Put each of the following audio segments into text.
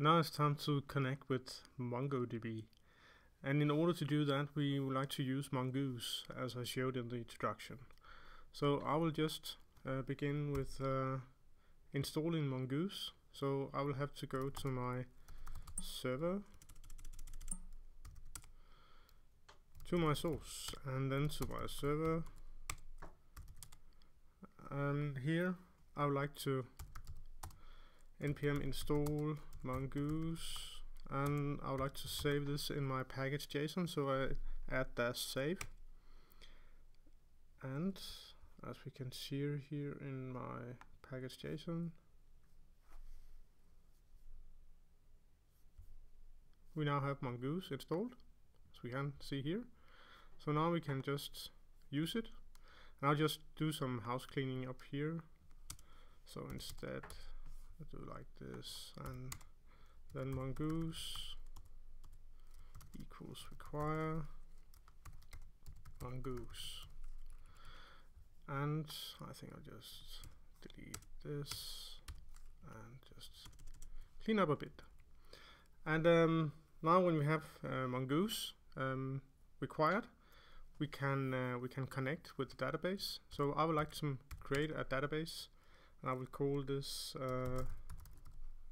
Now it's time to connect with MongoDB. And in order to do that, we would like to use Mongoose, as I showed in the introduction. So I will just uh, begin with uh, installing Mongoose. So I will have to go to my server, to my source, and then to my server. And here I would like to npm install mongoose. And I would like to save this in my package JSON so I add dash save. And as we can see here in my package JSON we now have mongoose installed as we can see here. So now we can just use it. And I'll just do some house cleaning up here. So instead do like this. And then mongoose equals require mongoose. And I think I'll just delete this and just clean up a bit. And um, now when we have uh, mongoose um, required we can uh, we can connect with the database. So I would like to create a database and I will call this uh,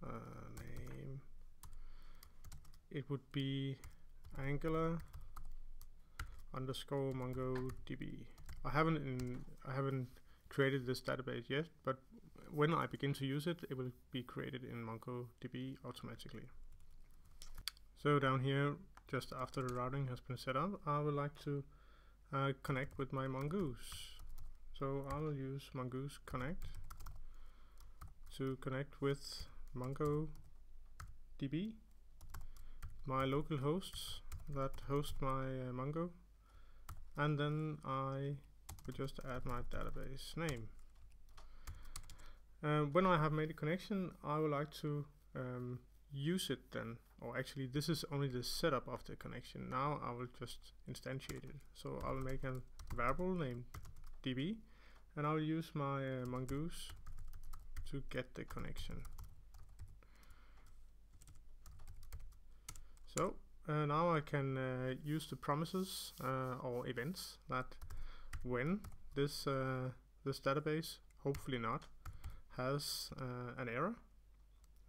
uh, name. It would be angular underscore mongodb. I haven't in, I haven't created this database yet but when I begin to use it it will be created in mongodb automatically. So down here just after the routing has been set up I would like to uh, connect with my mongoose. So I will use mongoose connect to connect with MongoDB, my local hosts that host my uh, Mongo, and then I will just add my database name. Uh, when I have made a connection, I would like to um, use it then, or actually this is only the setup of the connection. Now I will just instantiate it. So I'll make a variable named db, and I'll use my uh, mongoose to get the connection. So uh, now I can uh, use the promises uh, or events that when this uh, this database, hopefully not, has uh, an error.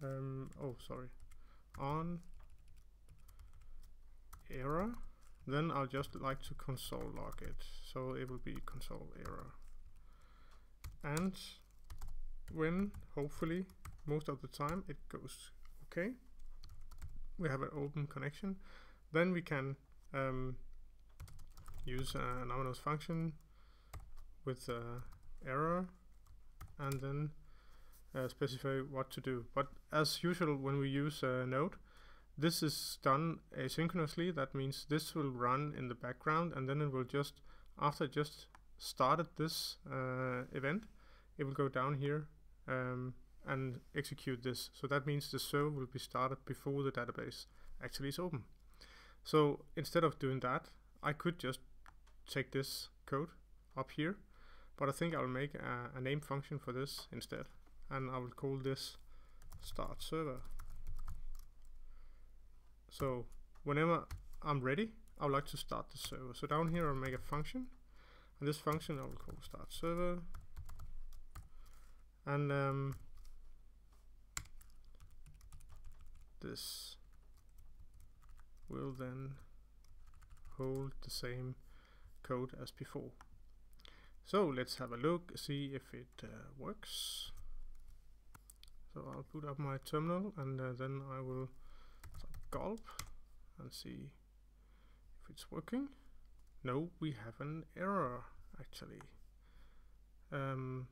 Um, oh, sorry, on error, then I'll just like to console log it. So it will be console error. And when hopefully most of the time it goes okay. We have an open connection. Then we can um, use an anonymous function with uh, error and then uh, specify what to do. But as usual when we use a node this is done asynchronously. That means this will run in the background and then it will just after just started this uh, event it will go down here um, and execute this. So that means the server will be started before the database actually is open. So instead of doing that, I could just take this code up here, but I think I will make a, a name function for this instead. And I will call this start server. So whenever I'm ready, I would like to start the server. So down here I'll make a function, and this function I will call start server. And um, this will then hold the same code as before. So let's have a look, see if it uh, works. So I'll put up my terminal and uh, then I will gulp and see if it's working. No, we have an error actually. Um,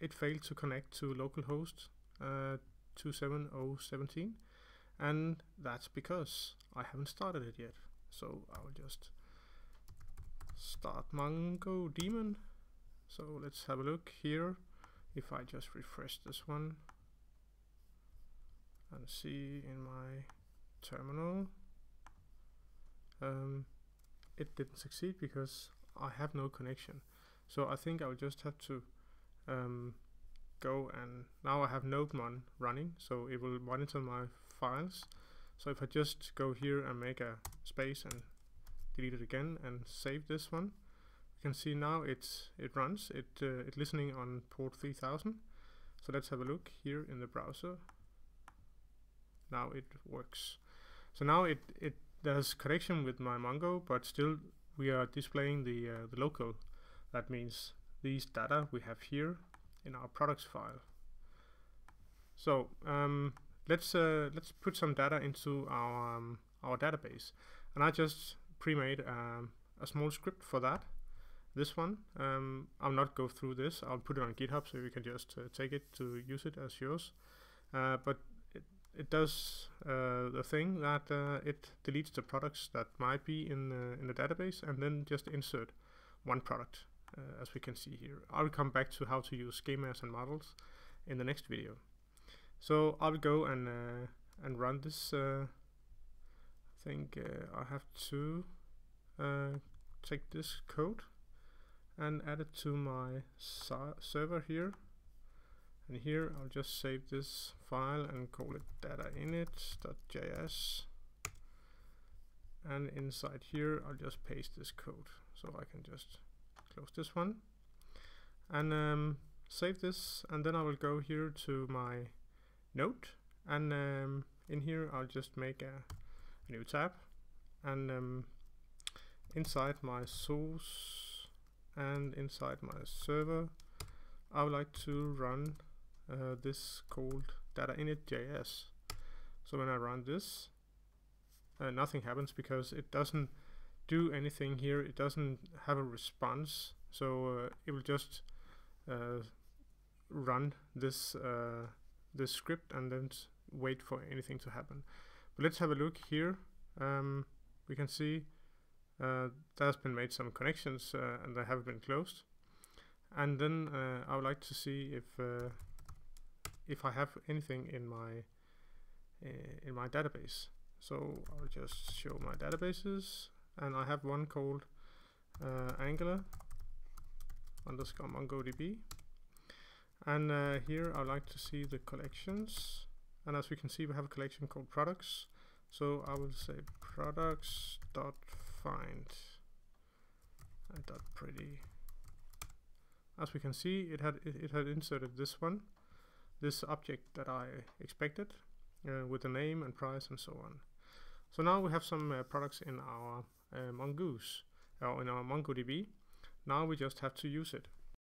it failed to connect to localhost uh, 27017 and that's because I haven't started it yet. So I'll just start Mongo daemon so let's have a look here. If I just refresh this one and see in my terminal um, it didn't succeed because I have no connection. So I think I'll just have to um, go and now I have NodeMon running so it will monitor my files. So if I just go here and make a space and delete it again and save this one, you can see now it's it runs. It uh, it's listening on port 3000. So let's have a look here in the browser. Now it works. So now it it there's connection with my Mongo, but still we are displaying the uh, the local. That means these data we have here in our products file. So um, let's uh, let's put some data into our um, our database, and I just pre-made um, a small script for that. This one, um, I'll not go through this. I'll put it on GitHub so you can just uh, take it to use it as yours. Uh, but it, it does uh, the thing that uh, it deletes the products that might be in the, in the database and then just insert one product, uh, as we can see here. I'll come back to how to use schemas and models in the next video. So I'll go and uh, and run this. Uh, I think uh, I have to uh, take this code and add it to my server here. And here I'll just save this file and call it datainit.js. And inside here I'll just paste this code. So I can just close this one. And um, save this and then I will go here to my note. And um, in here I'll just make a, a new tab. And um, inside my source and inside my server I would like to run uh, this called data init.js so when I run this uh, nothing happens because it doesn't do anything here it doesn't have a response so uh, it will just uh, run this uh, the script and then wait for anything to happen. But let's have a look here. Um, we can see uh, there's been made some connections uh, and they have been closed. And then uh, I would like to see if if I have anything in my in my database. So I'll just show my databases, and I have one called uh, Angular underscore MongoDB. And uh, here I like to see the collections. And as we can see we have a collection called products. So I will say products dot find. And dot pretty. As we can see it had it, it had inserted this one this object that I expected uh, with the name and price and so on. So now we have some uh, products in our uh, mongoose or in our mongodb. Now we just have to use it